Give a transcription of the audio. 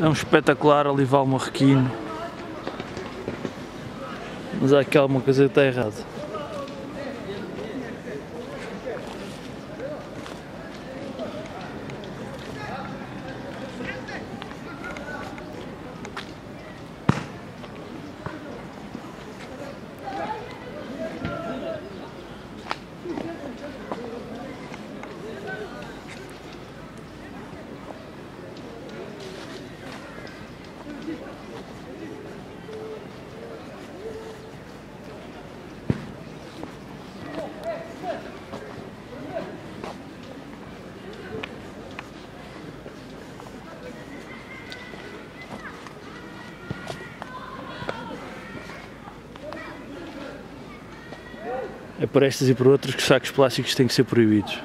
É um espetacular olival marroquino. Mas há aqui alguma coisa que está errada. É por estas e por outras que os sacos plásticos têm que ser proibidos.